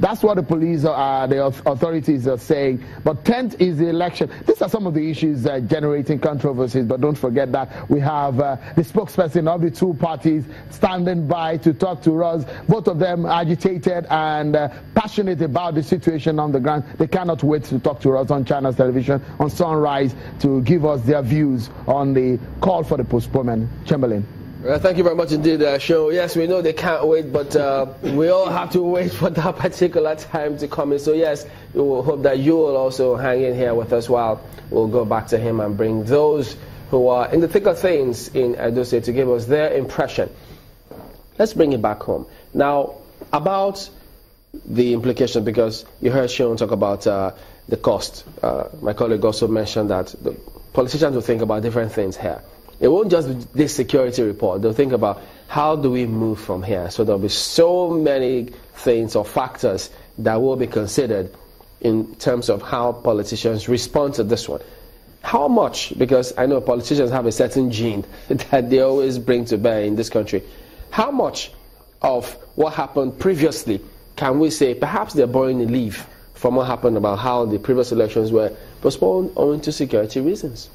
That's what the police, uh, the authorities are saying. But 10th is the election. These are some of the issues uh, generating controversies. But don't forget that we have uh, the spokesperson of the two parties standing by to talk to us. Both of them agitated and uh, passionate about the situation on the ground. They cannot wait to talk to us on Channels Television on Sunrise to give us their views on the call for the postponement. Chamberlain. Thank you very much indeed, uh. Yes, we know they can't wait, but uh, we all have to wait for that particular time to come in. So, yes, we will hope that you will also hang in here with us while we'll go back to him and bring those who are in the thick of things in Edo State to give us their impression. Let's bring it back home. Now, about the implication, because you heard Sean talk about uh, the cost. Uh, my colleague also mentioned that the politicians will think about different things here. It won't just be this security report. They'll think about how do we move from here. So there'll be so many things or factors that will be considered in terms of how politicians respond to this one. How much, because I know politicians have a certain gene that they always bring to bear in this country, how much of what happened previously can we say perhaps they're borrowing a leaf from what happened about how the previous elections were postponed owing to security reasons?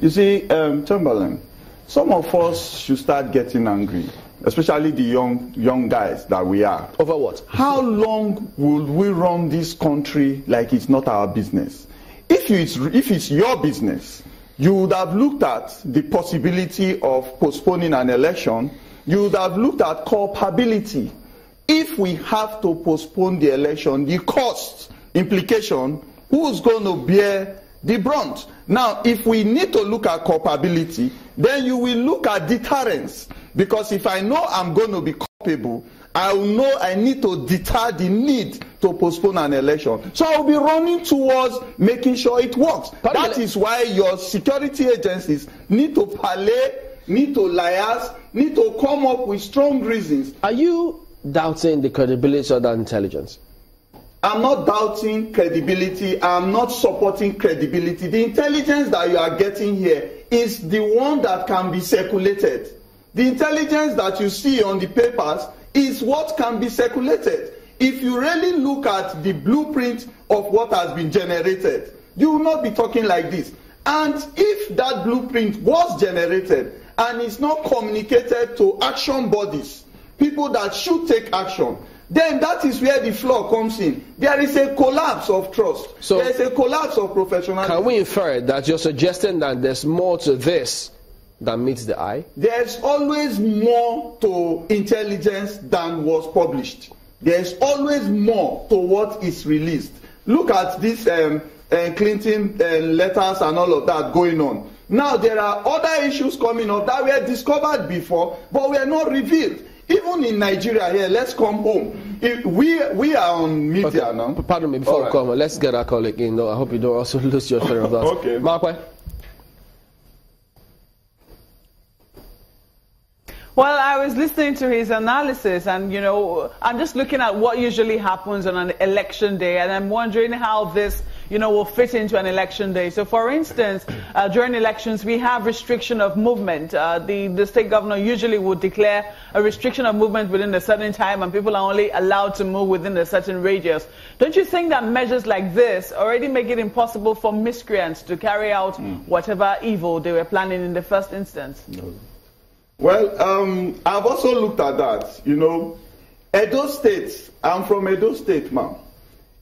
You see, um, Chamberlain, some of us should start getting angry, especially the young young guys that we are. Over what? How long will we run this country like it's not our business? If it's, if it's your business, you would have looked at the possibility of postponing an election. You would have looked at culpability. If we have to postpone the election, the cost implication, who's going to bear the brunt? Now, if we need to look at culpability, then you will look at deterrence. Because if I know I'm going to be culpable, I will know I need to deter the need to postpone an election. So I'll be running towards making sure it works. That is why your security agencies need to parley, need to liaise, need to come up with strong reasons. Are you doubting the credibility of that intelligence? I'm not doubting credibility. I'm not supporting credibility. The intelligence that you are getting here is the one that can be circulated. The intelligence that you see on the papers is what can be circulated. If you really look at the blueprint of what has been generated, you will not be talking like this. And if that blueprint was generated and is not communicated to action bodies, people that should take action, then that is where the flaw comes in. There is a collapse of trust. So there is a collapse of professionalism. Can we infer that you're suggesting that there's more to this than meets the eye? There's always more to intelligence than was published. There's always more to what is released. Look at this um, uh, Clinton uh, letters and all of that going on. Now there are other issues coming up that were discovered before, but were not revealed. Even in Nigeria here, let's come home. If we we are on media okay. now. Pardon me, before we come, let's get our colleague in. Though. I hope you don't also lose your train of thought. okay. Mark, Well, I was listening to his analysis, and you know, I'm just looking at what usually happens on an election day, and I'm wondering how this, you know, will fit into an election day. So, for instance, uh, during elections, we have restriction of movement. Uh, the the state governor usually would declare a restriction of movement within a certain time, and people are only allowed to move within a certain radius. Don't you think that measures like this already make it impossible for miscreants to carry out mm. whatever evil they were planning in the first instance? No. Well, um, I've also looked at that. You know, Edo State, I'm from Edo State, ma'am.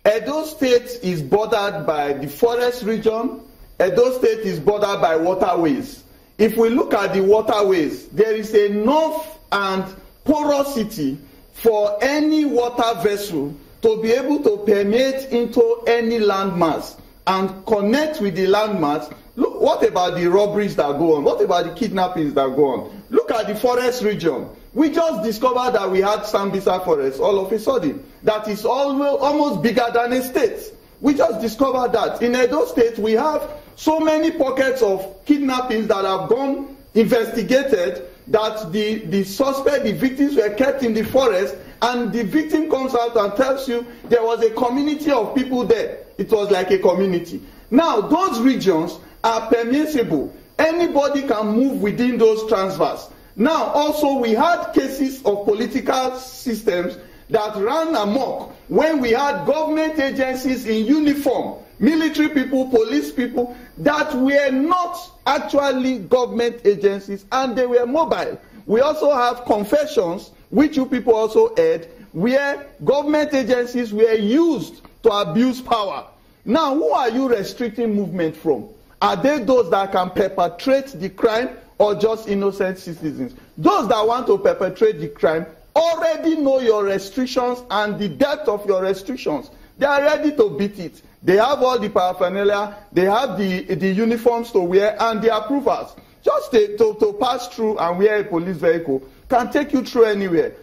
Edo State is bordered by the forest region. Edo State is bordered by waterways. If we look at the waterways, there is enough and porosity for any water vessel to be able to permeate into any landmass and connect with the landmass Look, what about the robberies that go on? What about the kidnappings that go on? Look at the forest region. We just discovered that we had Sambisa forest all of a sudden. That is almost, almost bigger than a state. We just discovered that. In Edo State, we have so many pockets of kidnappings that have gone investigated that the, the suspect, the victims were kept in the forest and the victim comes out and tells you there was a community of people there. It was like a community. Now, those regions are permissible. Anybody can move within those transfers. Now, also, we had cases of political systems that ran amok when we had government agencies in uniform, military people, police people, that were not actually government agencies and they were mobile. We also have confessions, which you people also heard, where government agencies were used to abuse power. Now, who are you restricting movement from? Are they those that can perpetrate the crime or just innocent citizens? Those that want to perpetrate the crime already know your restrictions and the depth of your restrictions. They are ready to beat it. They have all the paraphernalia, they have the, the uniforms to wear, and the approvals. Just to, to, to pass through and wear a police vehicle can take you through anywhere.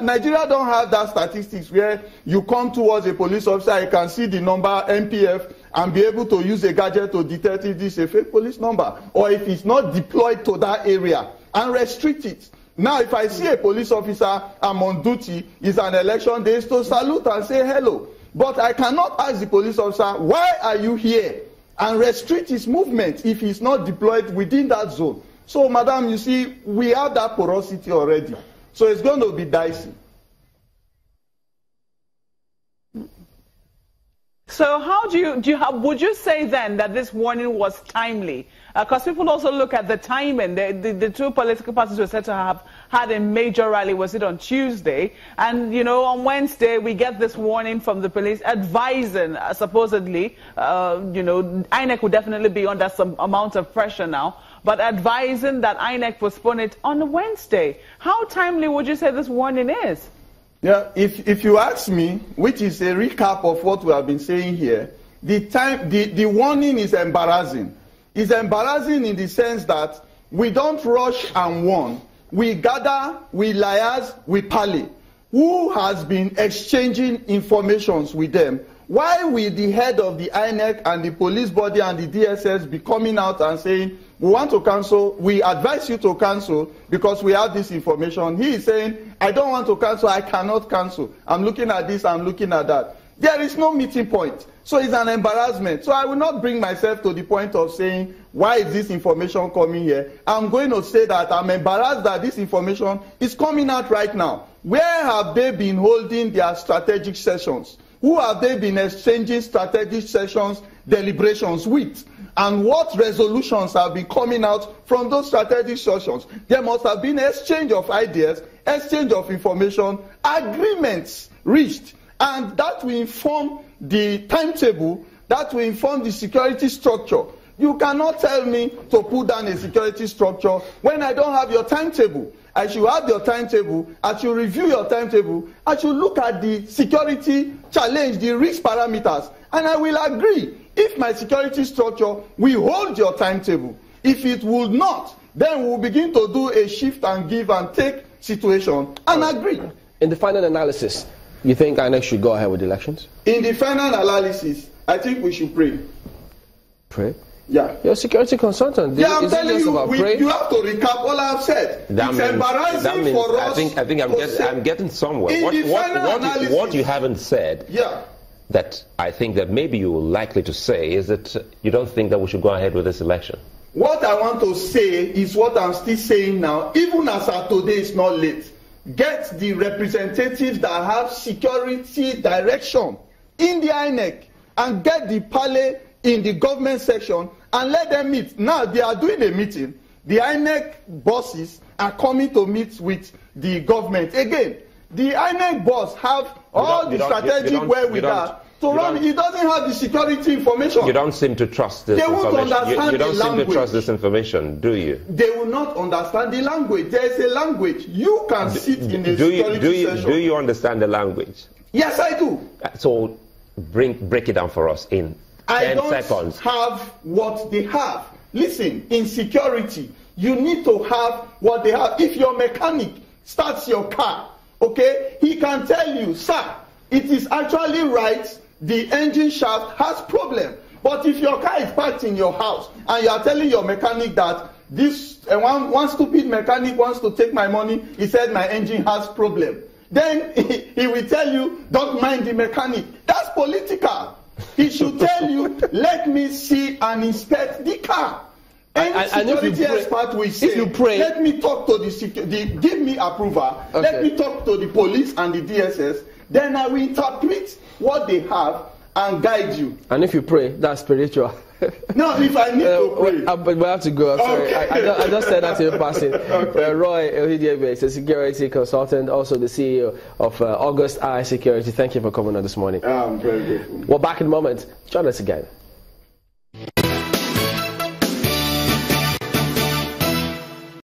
Nigeria don't have that statistics where you come towards a police officer, you can see the number MPF and be able to use a gadget to detect if this is a fake police number or if it's not deployed to that area and restrict it. Now, if I see a police officer, I'm on duty, it's an election day, to salute and say hello. But I cannot ask the police officer, why are you here? And restrict his movement if he's not deployed within that zone. So, madam, you see, we have that porosity already. So it's going to be dicey. So how do you, do you have, would you say then that this warning was timely? Because uh, people also look at the timing. The, the, the, two political parties were said to have had a major rally, was it on Tuesday? And, you know, on Wednesday, we get this warning from the police advising, uh, supposedly, uh, you know, INEC would definitely be under some amount of pressure now, but advising that INEC postpone it on Wednesday. How timely would you say this warning is? Yeah, if, if you ask me, which is a recap of what we have been saying here, the, time, the, the warning is embarrassing. It's embarrassing in the sense that we don't rush and warn. We gather, we liars, we parley. Who has been exchanging informations with them? Why will the head of the INEC and the police body and the DSS be coming out and saying, we want to cancel, we advise you to cancel because we have this information. He is saying, I don't want to cancel, I cannot cancel. I'm looking at this, I'm looking at that. There is no meeting point. So it's an embarrassment. So I will not bring myself to the point of saying, why is this information coming here? I'm going to say that I'm embarrassed that this information is coming out right now. Where have they been holding their strategic sessions? Who have they been exchanging strategic sessions, deliberations with? And what resolutions have been coming out from those strategic sessions. There must have been exchange of ideas, exchange of information, agreements reached, and that will inform the timetable, that will inform the security structure. You cannot tell me to put down a security structure when I don't have your timetable. I should have your timetable, I should review your timetable, I should look at the security challenge, the risk parameters, and I will agree if my security structure will hold your timetable. If it will not, then we'll begin to do a shift and give and take situation and agree. In the final analysis, you think INEC should go ahead with elections? In the final analysis, I think we should pray. Pray? Yeah. You're a security consultant. Yeah, I'm telling you, we, you have to recap all I've said. That it's means, embarrassing means, for us. I think, I think I'm, get, I'm getting somewhere. In what, the what, final what, analysis, you, what you haven't said yeah that I think that maybe you're likely to say is that you don't think that we should go ahead with this election. What I want to say is what I'm still saying now, even as of today is not late. Get the representatives that have security direction in the INEC and get the parley in the government section and let them meet. Now they are doing a meeting. The INEC bosses are coming to meet with the government. Again, the INEC boss have all the strategic wherewithal to run. He doesn't have the security information. You don't seem to trust this they. Won't understand you, you don't the seem language. to trust this information, do you? They will not understand the language. There is a language. You can sit in a do security you, do you, session. Do you understand the language? Yes, I do. Uh, so bring, break it down for us in I 10 don't seconds. have what they have. Listen, in security, you need to have what they have. If your mechanic starts your car, okay, he can tell you, sir, it is actually right, the engine shaft has problem. But if your car is parked in your house and you are telling your mechanic that this uh, one, one stupid mechanic wants to take my money, he said my engine has problem. Then he, he will tell you, don't mind the mechanic. That's political. He should tell you, let me see and inspect the car. Any And- and if you security pray- expert will if say, you pray- let me talk to the, secu- the give me approval, let me talk to the police and the DSS, then I will interpret what they have and guide you. And if you pray, that's spiritual. no, if I need Uh, to pray, uh, but we have to go. I'm sorry. Okay. I, I, just, I just said that in passing. Uh, Roy Okhidievbie is a security consultant, also the CEO of uh, August Eye Security. Thank you for coming on this morning. I'm very grateful. We're back in a moment. Join us again.